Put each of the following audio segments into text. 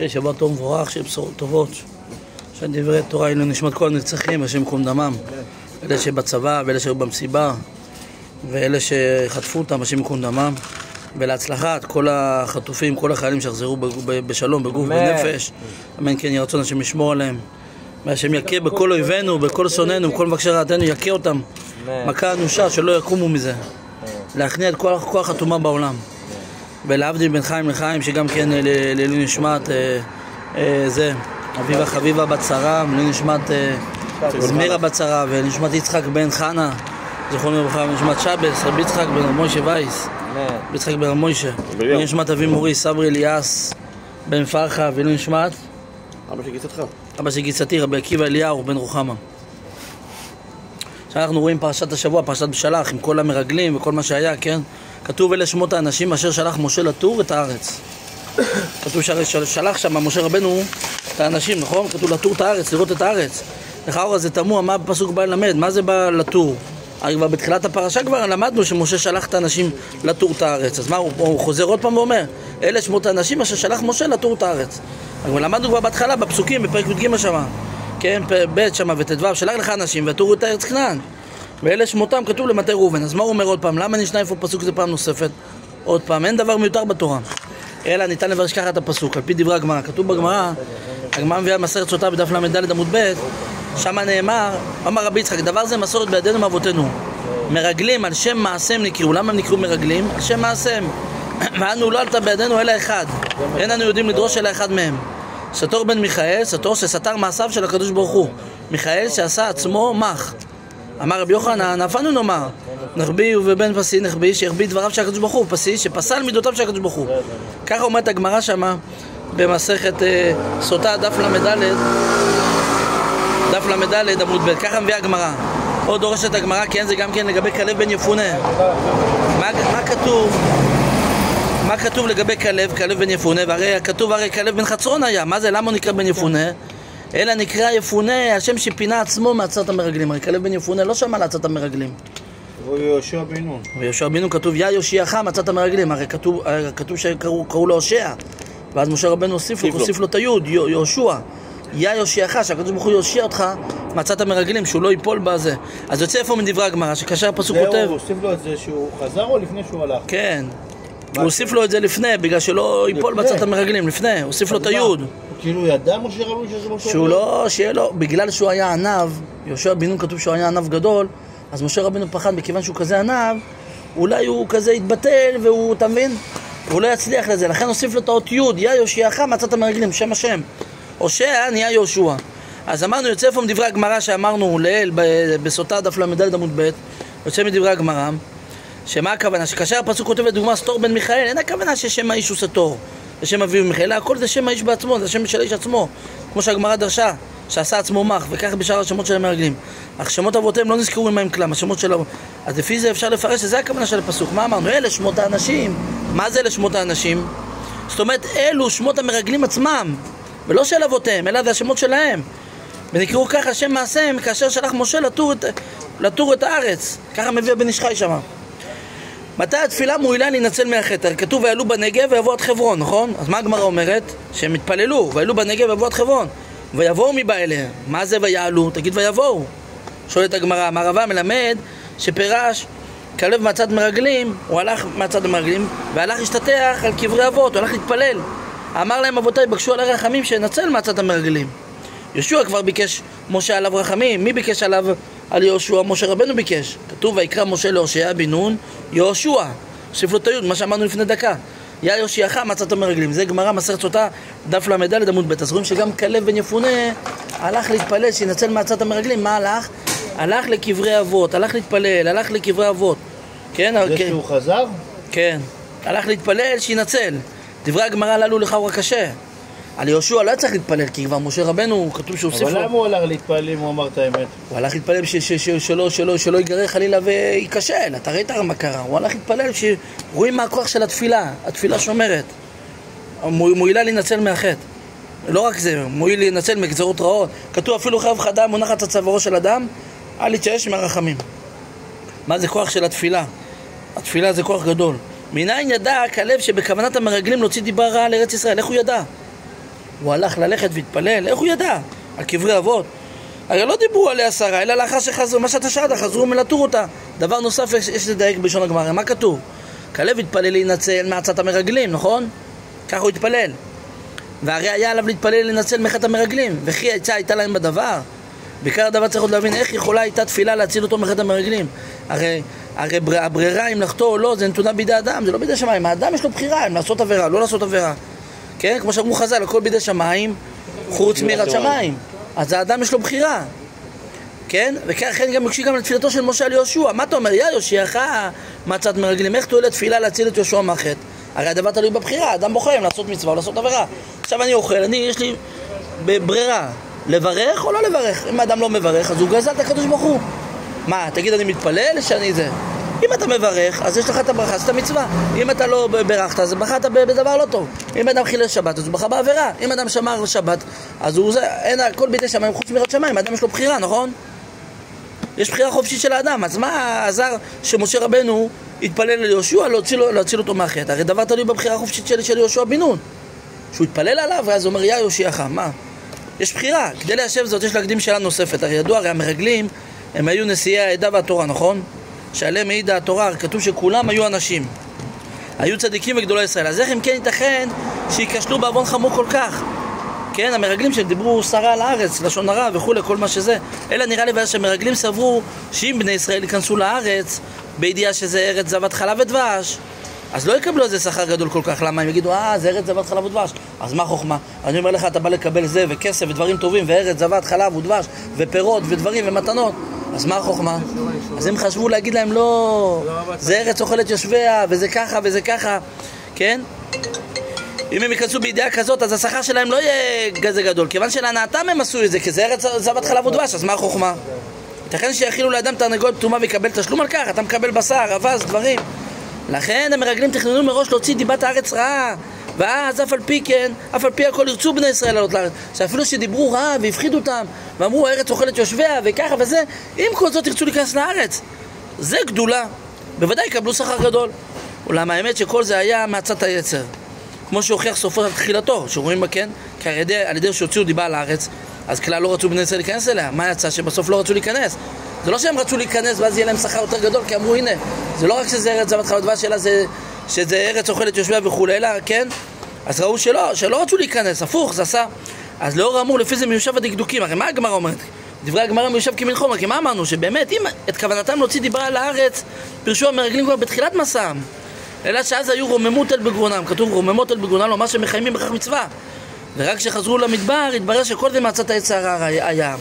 שיהיה שבוע טוב ומבורך, שיהיה בשורות טובות. שדברי תורה יהיו לנשמת כל הנרצחים, השם ייקום דמם. אלה שבצבא ואלה שהיו במסיבה, ואלה שחטפו אותם, השם ייקום דמם. ולהצלחת כל החטופים, כל החיילים שיחזרו בשלום, בגוף ובנפש. אמן כן יהיה רצון השם ישמור עליהם. והשם יכה בכל אויבינו, בכל שונאינו, בכל מבקשי רעתנו, יכה אותם. מכה אנושה, שלא יקומו מזה. להכניע את כל כוח הטומאה בעולם. ולהבדיל בין חיים לחיים, שגם כן אה, לעילוי נשמת אה, אה, זה, אביבה חביבה בת שרה, לעילוי נשמת זמירה בת שרה, ולנשמת יצחק בן חנה, זכרונו לברכה, ולנשמת שבס, רבי יצחק בן מוישה וייס, רבי יצחק בן מוישה, לעילוי נשמת אבי מורי, סברי אליאס, בן פרחה, ולעילוי נשמת? אבא של גיסתך. אבא של גיסתי, רבי עקיבא אליהו, בן רוחמה. עכשיו אנחנו רואים פרשת השבוע, פרשת בשלח, עם כל המרגלים וכל מה שהיה, כן? כתוב אלה שמות האנשים אשר שלח משה לתור את הארץ. כתוב ששלח שם משה רבנו את האנשים, נכון? כתוב לתור את הארץ, לראות את הארץ. לכאורה זה תמוה, מה הפסוק בא ללמד? מה זה בא לתור? הרי כבר בתחילת הפרשה כבר למדנו שמשה שלח את האנשים לתור את הארץ. אז מה, הוא, הוא חוזר עוד פעם ואומר? אלה שמות האנשים אשר שלח משה לתור את הארץ. למדנו כבר בהתחלה, בפסוקים, בפרק י"ג שמה. כן, ב' שמה וט"ו, שלח לך אנשים ותורו את הארץ כנען. ואלה שמותם כתוב למטה ראובן. אז מה הוא אומר עוד פעם? למה נשנה איפה פסוק זה פעם נוספת? עוד פעם, אין דבר מיותר בתורה. אלא ניתן לברש ככה את הפסוק, על פי דברי הגמרא. כתוב בגמרא, הגמרא מביאה מסרת סוטה בדף ל"ד עמוד ב', שם נאמר, אמר רבי יצחק, דבר זה מסורת בידינו מאבותינו. מרגלים על שם מעשיהם נקראו. למה הם נקראו מרגלים? על שם מעשיהם. ואנו לא עלתה בידינו אלא אחד. אין אנו יודעים לדרוש אלא אחד מהם. סתור בן מיכאל, סתור שסתר מעשיו של הקדוש ברוך הוא. מיכאל שעשה עצמו מח. אמר רבי יוחנן, אנו נאמר, נחבי ובן פסי נחבי, שיחביא דבריו של הקדוש ברוך הוא, פסי, שפסל מידותיו של הקדוש ברוך הוא. ככה אומרת הגמרא שמה, במסכת אה, סוטה, דף ל"ד, דף ל"ד עמוד ב', ככה מביאה הגמרא. עוד דורשת הגמרא, כן, זה גם כן לגבי כלב בן יפונה. מה כתוב? מה כתוב לגבי כלב, כלב בן יפונה? והרי כתוב הרי כלב בן חצרון היה, מה זה, למה הוא נקרא בן יפונה? אלא נקרא יפונה, השם שפינה עצמו מעצת המרגלים. הרי כלב בן יפונה לא שמע לעצת המרגלים. הוא יהושע בן נון. ויהושע בן נון כתוב, יא יושיעך מעצת המרגלים. הרי כתוב, כתוב שקראו לו הושע. ואז משה רבנו הוסיף לו, הוסיף לו את היוד, יהושע. יא יושיעך, שהקדוש ברוך הוא יושיע אותך מעצת המרגלים, שהוא לא ייפול בזה. אז יוצא איפה מדברי הגמרא, שכאשר הפסוק כותב... זהו, הוא הוסיף לו את זה שהוא חזר או לפני שהוא הלך? כן. הוא הוסיף לו את זה לפני, בגלל שלא ייפול בצד המרגלים, לפני, הוסיף לו את היוד. כאילו ידע משה רבנו שזה משה שהוא לא, שיהיה לו, בגלל שהוא היה ענב, יהושע בן נון כתוב שהוא היה ענב גדול, אז משה רבנו פחד, מכיוון שהוא כזה ענב, אולי הוא כזה יתבטל, והוא, אתה מבין? הוא לא יצליח לזה, לכן הוסיף לו את האות יוד, יא יושיעך מצאת המרגלים, שם השם. הושע נהיה יהושע. אז אמרנו, יוצא איפה מדברי הגמרא שאמרנו לעיל בסוטה דף ל"ד עמוד ב', יוצא מדברי הגמרא, שמה הכוונה? שכאשר הפסוק כותב לדוגמה סתור בן מיכאל, אין הכוונה ששם האיש הוא סתור, זה שם אביו מיכאל, הכל זה שם האיש בעצמו, זה שם של האיש עצמו, כמו שהגמרא דרשה, שעשה עצמו מח, וכך בשאר השמות של המרגלים. אך שמות אבותיהם לא נזכרו עמהם כלם, השמות של... אז לפי זה אפשר לפרש שזה הכוונה של הפסוק. מה אמרנו? אלה שמות האנשים. מה זה אלה שמות האנשים? זאת אומרת, אלו שמות המרגלים עצמם, ולא של אבותיהם, אלא זה השמות שלהם. ונקראו ככה שם מעשיהם כאשר שלח משה לתור את, לתור את הארץ. ככה מביא הבן איש חי שמה. מתי התפילה מועילה להינצל מהחטא? כתוב ויעלו בנגב ויבואו עד חברון, נכון? אז מה הגמרא אומרת? שהם התפללו, ויעלו בנגב ויבואו עד חברון. ויבואו מבא אליהם. מה זה ויעלו? תגיד ויבואו. שואלת הגמרא, המערבה מלמד שפירש כלב מהצד מרגלים, הוא הלך מהצד המרגלים והלך להשתטח על קברי אבות, הוא הלך להתפלל. אמר להם אבותיי, בקשו עלי רחמים שינצל מהצד המרגלים. יהושע כבר ביקש משה עליו רחמים, מי ביקש עליו על יהושע? משה רבנו ביקש. כתוב ויקרא משה להושע בן נון יהושע. הוסיף לו את היוד, מה שאמרנו לפני דקה. יא יושיעך מצאת מרגלים. זה גמרא מסרת סוטה, דף ל"ד עמוד ב'. אז רואים שגם כלב בן יפונה הלך להתפלל, שינצל מעצת המרגלים. מה הלך? הלך לקברי אבות, הלך להתפלל, הלך לקברי אבות. כן? זה כן. שהוא חזר? כן. הלך להתפלל, שינצל. דברי הגמרא הללו לכאורה קשה. על יהושע לא היה צריך להתפלל, כי כבר משה רבנו, כתוב שהוא הוסיף אבל לו. למה הוא הלך להתפלל אם הוא אמר את האמת? הוא הלך להתפלל ש- ש- ש- שלא, ייגרר חלילה וייכשל. אתה ראית מה קרה. הוא הלך להתפלל, שרואים מה הכוח של התפילה. התפילה שומרת. מו- מועילה להינצל מהחטא. לא רק זה, מועיל להינצל מגזרות רעות. כתוב אפילו חרב חדה מונחת על צווארו של אדם, אל יתייאש מהרחמים. מה זה כוח של התפילה? התפילה זה כוח גדול. מניין ידע הכלב שבכוונת המרגלים להוציא דיבה רעה לארץ ישראל? איך הוא ידע? הוא הלך ללכת והתפלל, איך הוא ידע? על קברי אבות. הרי לא דיברו עליה שרה, אלא לאחר שחזרו, מה שאתה שאלת, חזרו מלטור אותה. דבר נוסף, יש, יש לדייק בלשון הגמרא, מה כתוב? כלב התפלל להינצל מעצת המרגלים, נכון? ככה הוא התפלל. והרי היה עליו להתפלל להינצל מחטא המרגלים, וכי העצה הייתה להם בדבר. בעיקר הדבר צריך עוד להבין איך יכולה הייתה תפילה להציל אותו מחטא המרגלים. הרי, הרי בר, הברירה אם לחטוא או לא זה נתונה בידי אדם, זה לא בידי שמיים. האדם יש לו בחירה אם לעשות עבירה, לא לעשות עבירה. כן? כמו שאמרו חז"ל, הכל בידי שמיים, חוץ מיראת שמיים. אז האדם יש לו בחירה. כן? וכן גם מקשיב גם לתפילתו של משה על יהושע. מה אתה אומר? יא יושיעך מצת מרגלים. איך תועלת תפילה להציל את יהושע מהחטא? הרי הדבר תלוי בבחירה, אדם בוחר אם לעשות מצווה או לעשות עבירה. עכשיו אני אוכל, אני, יש לי ברירה, לברך או לא לברך. אם האדם לא מברך, אז הוא גזל את הקדוש ברוך הוא. מה, תגיד אני מתפלל שאני זה? אם אתה מברך, אז יש לך את הברכה, אז את המצווה. אם אתה לא ברכת, אז בחרת בדבר לא טוב. אם אדם חילל שבת, אז הוא בחר בעבירה. אם אדם שמר שבת, אז הוא זה, אין הכל בידי שמיים חוץ מיראת שמיים. אדם יש לו בחירה, נכון? יש בחירה חופשית של האדם, אז מה עזר שמשה רבנו התפלל על יהושע להציל, להציל אותו מהחטא? הרי דבר תלוי בבחירה החופשית של, של יהושע בן נון. שהוא התפלל עליו, ואז הוא אומר, יא יושיעך, מה? יש בחירה. כדי ליישב זאת יש להקדים שאלה נוספת. הרי ידוע, הרי המרגלים, הם היו נשיאי העדה והתורה, נכון? שעליהם מעידה התורה, כתוב שכולם היו אנשים. היו צדיקים וגדולי ישראל. אז איך אם כן ייתכן שייכשלו בעוון חמור כל כך? כן, המרגלים שהם דיברו סרה על הארץ, לשון הרע וכולי, כל מה שזה. אלא נראה לי שהמרגלים סברו שאם בני ישראל ייכנסו לארץ בידיעה שזה ארץ זבת חלב ודבש, אז לא יקבלו איזה שכר גדול כל כך, למה? הם יגידו, אה, זה ארץ זבת חלב ודבש. אז מה חוכמה? אני אומר לך, אתה בא לקבל זה, וכסף, ודברים טובים, וארץ זבת חלב ודבש, ופירות, ודברים, ומתנות. אז מה החוכמה? אז הם חשבו להגיד להם, לא, זה ארץ אוכלת יושביה, וזה ככה, וזה ככה, כן? אם הם ייכנסו בידיעה כזאת, אז השכר שלהם לא יהיה כזה גדול. כיוון שלהנאתם הם עשו את זה, כי זה ארץ זבת חלב ודבש, אז מה החוכמה? ייתכן שיאכילו לאדם תרנגולת פטומה ויקבל תשלום על כך, אתה מקבל בשר, אבז, דברים. לכן המרגלים תכננו מראש להוציא דיבת הארץ רעה ואז אף על פי כן, אף על פי הכל ירצו בני ישראל לעלות לארץ. שאפילו שדיברו רע והפחידו אותם ואמרו הארץ אוכלת יושביה וככה וזה עם כל זאת ירצו להיכנס לארץ. זה גדולה. בוודאי יקבלו שכר גדול. אולם האמת שכל זה היה מעצת היצר. כמו שהוכיח סופו על תחילתו שרואים בה כן כי על ידי, על ידי שהוציאו דיבה על הארץ אז כלל לא רצו בני ישראל להיכנס אליה. מה יצא? שבסוף לא רצו להיכנס. זה לא שהם רצו להיכנס ואז יהיה להם שכר יותר גדול, כי אמרו הנה, זה לא רק שזה ארץ זבת חלב דבש, אלא זה, שזה ארץ אוכלת יושביה וכולי, אלא כן? אז ראו שלא, שלא רצו להיכנס, הפוך, זה עשה. אז לאור האמור, לפי זה מיושב הדקדוקים, הרי מה הגמרא אומרת? דברי הגמרא מיושב כמין חומר, כי מה אמרנו? שבאמת, אם את כוונתם להוציא דיבה על הארץ, פירשו המרגלים כבר בתחילת מסעם. אלא שאז היו רוממות אל בגרונם, כתוב רוממות אל בגרונם, לומר שהם מקיימים בכך מצווה. ורק כשחזרו למדבר, התברר שכל זה מעצת העץ הרע היה.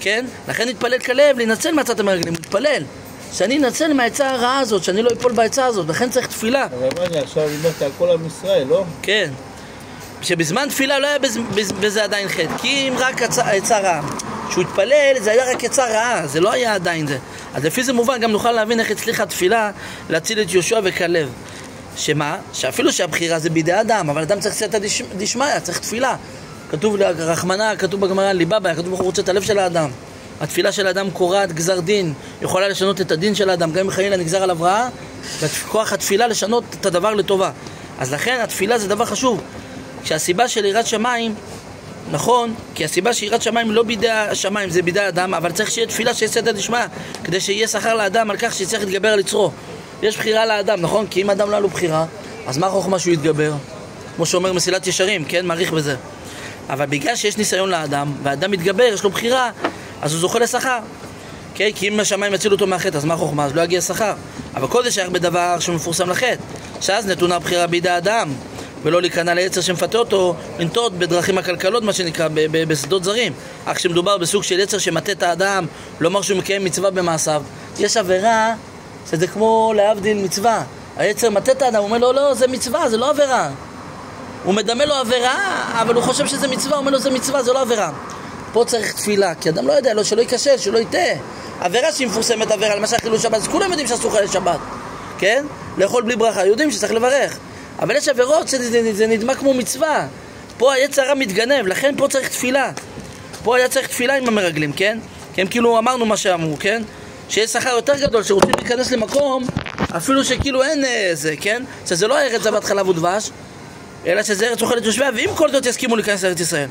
כן? לכן התפלל כלב להינצל מעצת המרגלים, הוא התפלל. שאני אנצל מהעצה הרעה הזאת, שאני לא אפול בעצה הזאת, לכן צריך תפילה. אני עכשיו דיברת על כל עם ישראל, לא? כן. שבזמן תפילה לא היה בזה, בזה עדיין חטא, כי אם רק עצה רעה. כשהוא התפלל זה היה רק עצה רעה, זה לא היה עדיין זה. אז לפי זה מובן גם נוכל להבין איך הצליחה התפילה להציל את יהושע וכלב. שמה? שאפילו שהבחירה זה בידי אדם, אבל אדם צריך סייעתא דשמיא, צריך תפילה. כתוב רחמנה, כתוב בגמרא ליבבא, כתוב הוא רוצה את הלב של האדם. התפילה של האדם קורעת גזר דין, יכולה לשנות את הדין של האדם, גם אם חלילה נגזר עליו רעה, וכוח התפילה לשנות את הדבר לטובה. אז לכן התפילה זה דבר חשוב. כשהסיבה של יראת שמיים, נכון, כי הסיבה שיראת שמיים לא בידי השמיים, זה בידי האדם, אבל צריך שיהיה תפילה שיהיה סייעתא דשמיא, כדי שיהיה שכר לאדם על כך שיצטרך להתגבר על יצרו. יש בחירה לאדם, נכון? כי אם אדם לא היה לו בחירה, אז מה החוכמה שהוא יתגבר? כמו שאומר מסילת ישרים, כן? מעריך בזה. אבל בגלל שיש ניסיון לאדם, והאדם מתגבר, יש לו בחירה, אז הוא זוכה לשכר. כן? כי אם השמיים יצילו אותו מהחטא, אז מה החוכמה? אז לא יגיע שכר. אבל זה שייך בדבר שמפורסם לחטא. שאז נתונה הבחירה בידי האדם, ולא להיכנע ליצר שמפתה אותו לנטות בדרכים עקלקלות, מה שנקרא, בשדות זרים. אך כשמדובר בסוג של יצר שמטה את האדם, לומר שהוא מקיים מצווה במעשיו, יש עבירה שזה כמו להבדיל מצווה. היצר מטה את האדם, הוא אומר לו, לא, זה מצווה, זה לא עבירה. הוא מדמה לו עבירה, אבל הוא חושב שזה מצווה, הוא אומר לו זה מצווה, זה לא עבירה. פה צריך תפילה, כי אדם לא יודע, לא, שלא ייכשל, שלא יטעה. עבירה שהיא מפורסמת עבירה, למשל חילול שבת, אז כולם יודעים שאסור חילול שבת, כן? לאכול בלי ברכה, יודעים שצריך לברך. אבל יש עבירות שזה נדמה כמו מצווה. פה היצר הרע מתגנב, לכן פה צריך תפילה. פה היה צריך תפילה עם המרגלים, כן? כי הם כאילו אמרנו מה שאמרו, כן? שיש שכר יותר גדול, שרוצים להיכנס למקום, אפילו שכאילו אין איזה, כן? שזה לא ארץ זבת חלב ודבש, אלא שזה ארץ אוכלת יושביה, ואם כל זאת יסכימו להיכנס לארץ ישראל.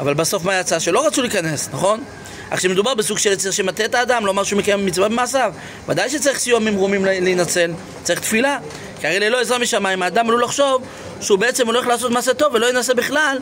אבל בסוף מה יצא? שלא רצו להיכנס, נכון? אך כשמדובר בסוג של יצר שמטה את האדם, לומר שהוא מקיים מצווה במעשיו, ודאי שצריך סיוע ממרומים להינצל, צריך תפילה. כי הרי ללא עזרה משמיים, האדם עלול לחשוב שהוא בעצם הולך לעשות מעשה טוב ולא ינסה בכלל